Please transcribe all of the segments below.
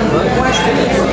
Eu acho que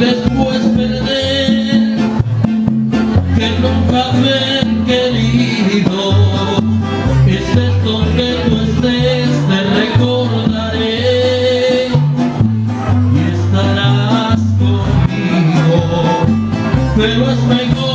después perder que nunca haber querido. Estés donde tú estés te recordaré. Y estarás conmigo. Pero es mejor